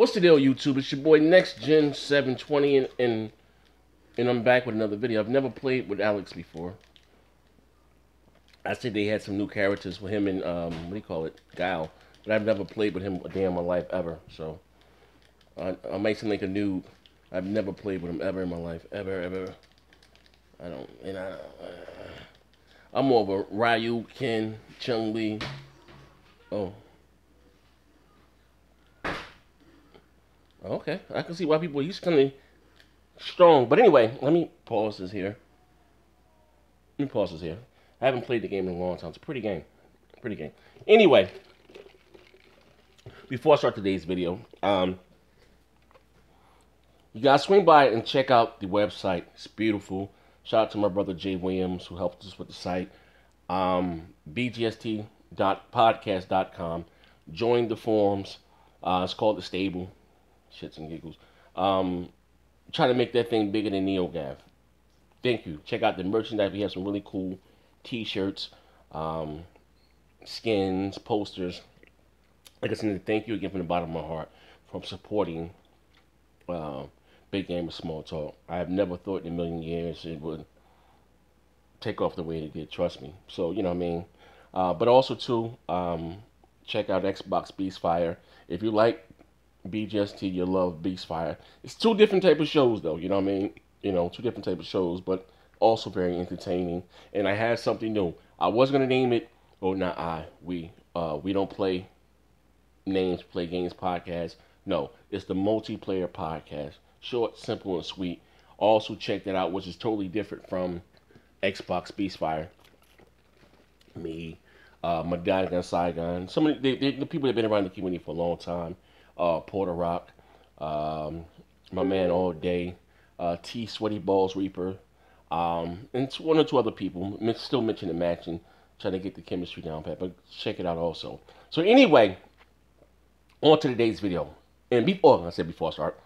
What's the deal, YouTube? It's your boy Next Gen 720, and, and and I'm back with another video. I've never played with Alex before. I said they had some new characters with him and um, what do you call it, Guile, but I've never played with him a day in my life ever. So I, I might seem like a noob. I've never played with him ever in my life, ever, ever. I don't, and I, uh, I'm more of a Ryu, Ken, Chun Li. Oh. Okay, I can see why people. He's kind of strong, but anyway, let me pause this here. Let me pause this here. I haven't played the game in a long time. It's a pretty game, pretty game. Anyway, before I start today's video, um, you guys swing by and check out the website. It's beautiful. Shout out to my brother Jay Williams who helped us with the site. Um, BGST.podcast.com. Join the forums. Uh, it's called the Stable shits and giggles. Um, try to make that thing bigger than NeoGAF. Thank you. Check out the merchandise. We have some really cool T-shirts, um, skins, posters. Like I said, thank you again from the bottom of my heart for supporting uh, Big Game of Small Talk. I have never thought in a million years it would take off the way it did. Trust me. So you know what I mean. Uh, but also too, um, check out Xbox Beastfire. If you like BGST, you love Beastfire. It's two different type of shows though, you know what I mean? You know, two different type of shows, but also very entertaining. And I had something new. I was gonna name it, oh not I, we uh we don't play names, play games podcast. No, it's the multiplayer podcast. Short, simple, and sweet. Also check that out, which is totally different from Xbox Beastfire. Me, uh, Madonna Saigon. Some of the, the, the people that have been around the community for a long time uh, Porter Rock, um, my man All Day, uh, T Sweaty Balls Reaper, um, and one or two other people. Still mentioning matching, trying to get the chemistry down pat, but check it out also. So anyway, on to today's video. And before I said before I start,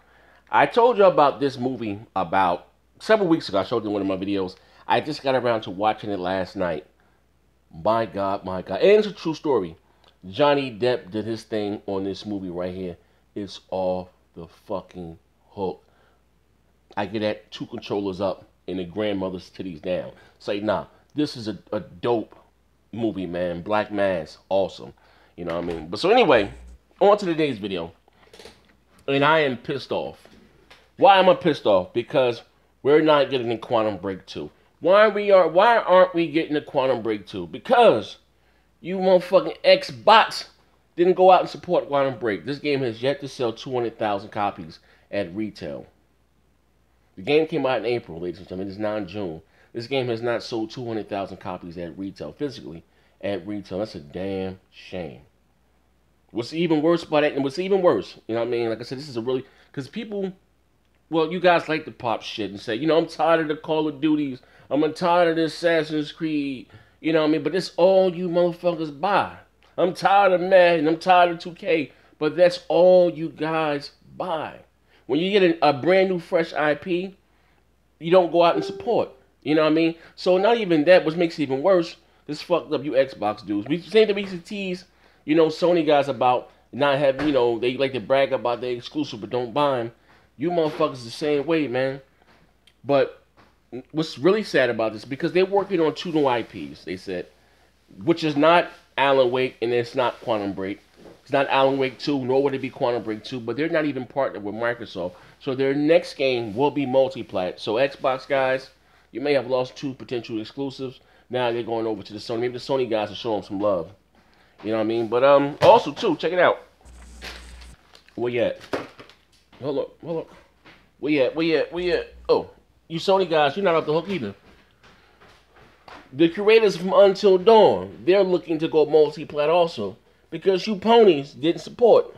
I told you about this movie about several weeks ago. I showed you one of my videos. I just got around to watching it last night. My God, my God. And it's a true story. Johnny Depp did his thing on this movie right here is off the fucking hook. I get that two controllers up and the grandmother's titties down. Say, nah, this is a, a dope movie, man. Black Mass, awesome. You know what I mean? But so anyway, on to today's video. And I am pissed off. Why am I pissed off? Because we're not getting a Quantum Break 2. Why we are why aren't we getting a Quantum Break 2? Because you motherfucking Xbox didn't go out and support Quantum Break. This game has yet to sell 200,000 copies at retail. The game came out in April, ladies and gentlemen. It's now in June. This game has not sold 200,000 copies at retail, physically at retail. That's a damn shame. What's even worse about it, and what's even worse, you know what I mean? Like I said, this is a really, because people, well, you guys like to pop shit and say, you know, I'm tired of the Call of Duties. I'm tired of the Assassin's Creed. You know what I mean? But it's all you motherfuckers buy. I'm tired of Madden. I'm tired of 2K. But that's all you guys buy. When you get a, a brand new, fresh IP, you don't go out and support. You know what I mean? So not even that, which makes it even worse, this fucked up you Xbox dudes. We say the BCTs, you know, Sony guys about not having, you know, they like to brag about their exclusive, but don't buy them. You motherfuckers the same way, man. But what's really sad about this because they're working on two new IPs. They said, which is not Alan Wake, and it's not Quantum Break. It's not Alan Wake 2, nor would it be Quantum Break 2, but they're not even partnered with Microsoft. So their next game will be multi-plat. So Xbox guys, you may have lost two potential exclusives. Now they're going over to the Sony. Maybe the Sony guys will show them some love. You know what I mean? But um, also too, check it out. Where you at? Hold up, hold up. Where you at? Where you at? Where you at? Oh, you Sony guys, you're not off the hook either. The creators from Until Dawn, they're looking to go multi-plat also because you ponies didn't support.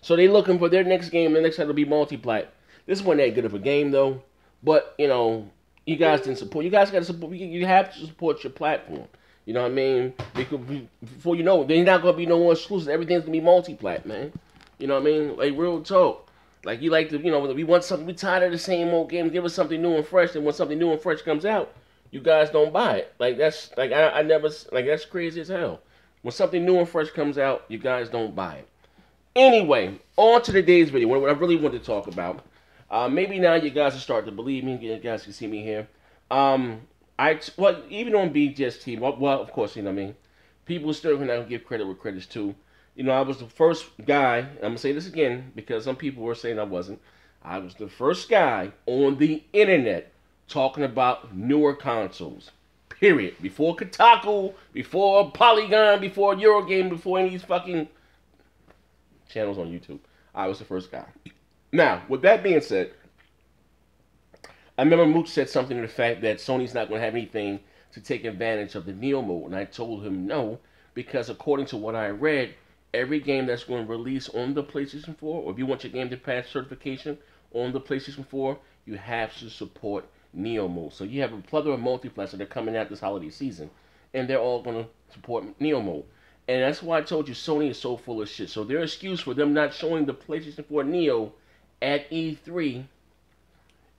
So they're looking for their next game. The next time to be multi-plat. This wasn't that good of a game though, but you know, you guys didn't support. You guys got to support. You have to support your platform. You know what I mean? Because before you know, there's not gonna be no more exclusive. Everything's gonna be multi-plat, man. You know what I mean? Like real talk. Like you like to, you know, we want something. We tired of the same old game. Give us something new and fresh. And when something new and fresh comes out, you guys don't buy it. Like that's like I, I never like that's crazy as hell. When something new and fresh comes out, you guys don't buy it. Anyway, on to today's video. What I really want to talk about. Uh, maybe now you guys are starting to believe me. You guys can see me here. Um, I well, even on BGST, well, well, of course, you know what I mean. People still gonna give credit where credit's due. You know, I was the first guy. I'm gonna say this again because some people were saying I wasn't. I was the first guy on the internet talking about newer consoles. Period. Before Kotaku, before Polygon, before Eurogamer, before any of these fucking channels on YouTube. I was the first guy. Now, with that being said, I remember Mooch said something to the fact that Sony's not going to have anything to take advantage of the Neo mode, and I told him no, because according to what I read, every game that's going to release on the PlayStation 4, or if you want your game to pass certification on the PlayStation 4, you have to support Neo mode. So you have a plethora of multiplexes that are coming out this holiday season, and they're all going to support Neo mode. And that's why I told you Sony is so full of shit. So their excuse for them not showing the PlayStation 4 Neo at E3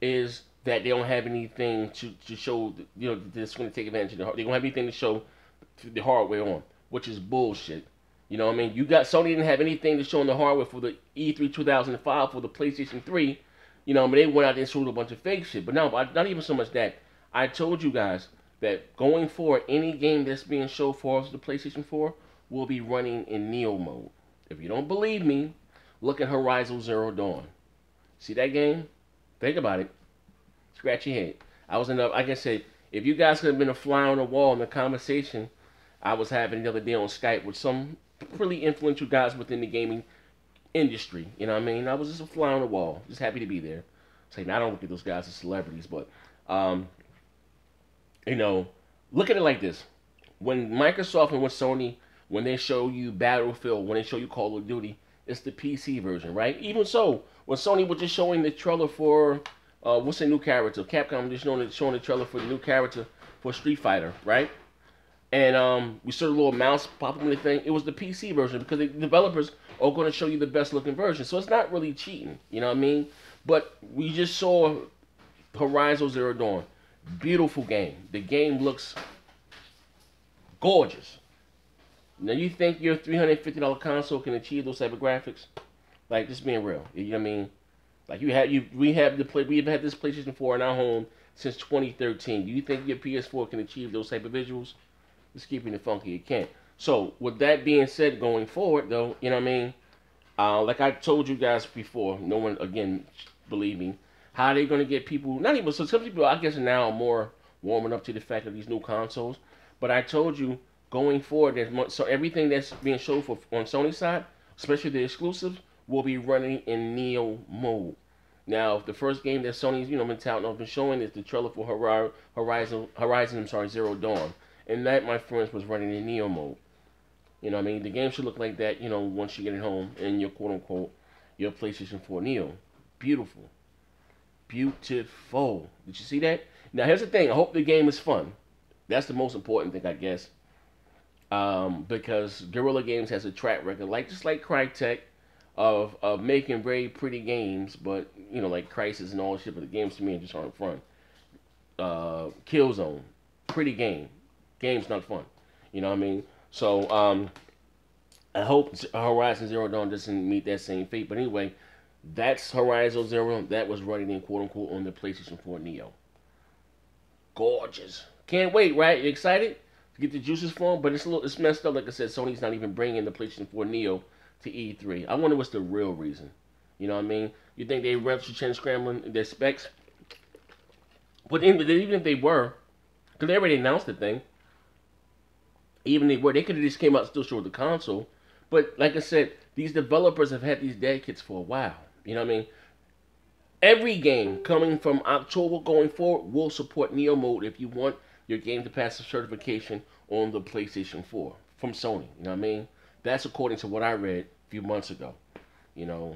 is that they don't have anything to, to show, you know, that's going to take advantage of the They don't have anything to show the hardware on, which is bullshit. You know what I mean? You got Sony didn't have anything to show on the hardware for the E3 2005 for the PlayStation 3. You know, I mean, they went out there and showed a bunch of fake shit. But now, not even so much that. I told you guys that going forward, any game that's being shown for us the PlayStation 4 will be running in Neo mode. If you don't believe me, look at Horizon Zero Dawn. See that game? Think about it. Scratch your head. I was in a, like I said, if you guys could have been a fly on the wall in the conversation I was having the other day on Skype with some really influential guys within the gaming industry. You know what I mean? I was just a fly on the wall. Just happy to be there. Saying I don't look at those guys as celebrities, but um, you know, look at it like this. When Microsoft and when Sony, when they show you Battlefield, when they show you Call of Duty, it's the PC version, right? Even so, when Sony was just showing the trailer for uh, what's the new character? Capcom just showing the, showing the trailer for the new character for Street Fighter, right? And um, we saw a little mouse pop up in the thing. It was the PC version because the developers are going to show you the best looking version. So it's not really cheating, you know what I mean? But we just saw Horizon Zero Dawn. Beautiful game. The game looks gorgeous. Now you think your $350 console can achieve those type of graphics? Like just being real. You know what I mean? Like you have you we have the play we've had this PlayStation 4 in our home since 2013. Do you think your PS4 can achieve those type of visuals? Just keeping it funky, it can't. So with that being said, going forward though, you know what I mean? Uh, like I told you guys before, no one again believe me. How are they gonna get people? Not even so. Some people, I guess, now are more warming up to the fact of these new consoles. But I told you going forward, there's much, so everything that's being shown for on Sony side, especially the exclusives, will be running in Neo mode. Now, the first game that Sony's you know been touting, been showing is the trailer for Horizon, Horizon, I'm sorry, Zero Dawn, and that, my friends, was running in Neo mode. You know, I mean, the game should look like that. You know, once you get it home in your quote unquote your PlayStation 4 Neo, beautiful, beautiful. Did you see that? Now, here's the thing. I hope the game is fun. That's the most important thing, I guess. Um, because Guerrilla Games has a track record, like just like Crytek, of of making very pretty games, but you know, like Crysis and all shit, but the games to me just aren't fun. Uh, Killzone, pretty game. Game's not fun. You know what I mean? So um, I hope Horizon Zero Dawn doesn't meet that same fate. But anyway, that's Horizon Zero. That was running in quote unquote on the PlayStation 4 Neo. Gorgeous. Can't wait, right? You excited to get the juices flowing? But it's a little, it's messed up. Like I said, Sony's not even bringing the PlayStation 4 Neo to E3. I wonder what's the real reason. You know what I mean? You think they reps should scrambling their specs? But even if they were, because they already announced the thing, even they were, they could have just came out still showed the console. But like I said, these developers have had these dev kits for a while. You know what I mean? Every game coming from October going forward will support Neo Mode if you want your game to pass the certification on the PlayStation 4 from Sony. You know what I mean? That's according to what I read a few months ago. You know,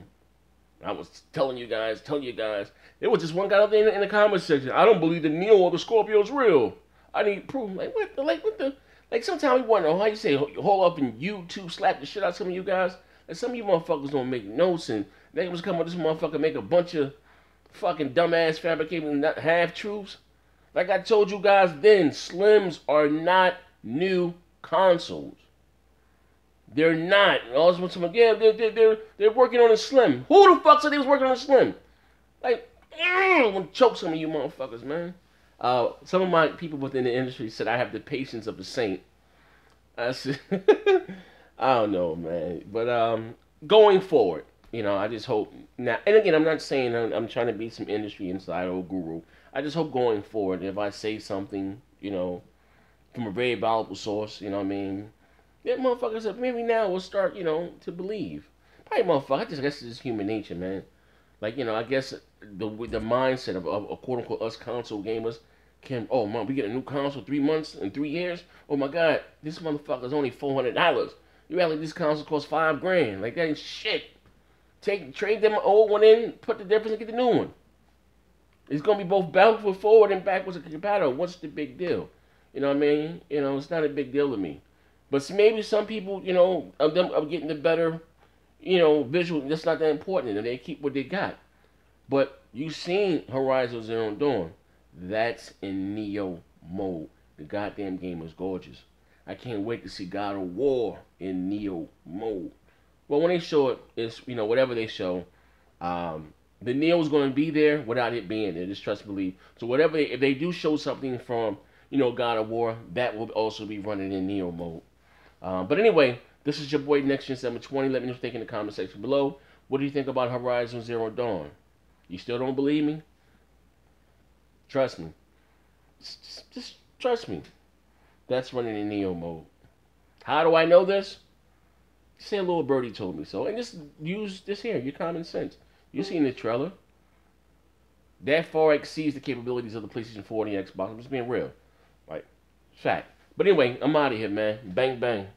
I was telling you guys, telling you guys. There was just one guy out there in the, in the comment section. I don't believe the Neo or the Scorpio is real. I need proof. Like what? The, like what the? Like sometimes we wonder how you say hold up and YouTube slap the shit out of some of you guys. And some of you motherfuckers don't make notes and they was come up this motherfucker make a bunch of fucking dumbass fabricating half truths. Like I told you guys then, Slims are not new consoles. They're not. All when someone, yeah, they're, they're, they're, they're working on a slim. Who the fuck said they was working on a slim? Like, I'm gonna choke some of you motherfuckers, man. Uh, some of my people within the industry said I have the patience of a saint. I said, I don't know, man. But um, going forward, you know, I just hope now. And again, I'm not saying I'm, I'm trying to be some industry insider or guru. I just hope going forward, if I say something, you know, from a very valuable source, you know what I mean, that motherfucker said maybe now we'll start, you know, to believe. Probably motherfucker. I just guess it's just human nature, man. Like you know, I guess the the mindset of, of, of quote unquote us console gamers can. Oh man, we get a new console three months in three years. Oh my god, this motherfucker's only four hundred dollars. You act like this console costs five grand. Like that ain't shit. Take trade them old one in, put the difference, and get the new one. It's gonna be both backward forward and backwards compatible. What's the big deal? You know what I mean? You know, it's not a big deal to me. But maybe some people, you know, of them are getting the better, you know, visual. That's not that important, and they keep what they got. But you seen Horizon Zero Dawn. That's in Neo mode. The goddamn game is gorgeous. I can't wait to see God of War in Neo mode. Well, when they show it, it's you know whatever they show, um, the Neo is going to be there without it being there. Just trust believe. So whatever they, if they do show something from you know God of War, that will also be running in Neo mode. Um, but anyway, this is your boy Next Gen 720. Let me know what you think in the comment section below. What do you think about Horizon Zero Dawn? You still don't believe me? Trust me. Just, just trust me. That's running in Neo mode. How do I know this? Say a little birdie told me so. And just use this here, your common sense. You seen the trailer. That far exceeds the capabilities of the PlayStation 4 and the Xbox. I'm just being real. Right? Fact. But anyway, I'm out of here, man. Bang, bang.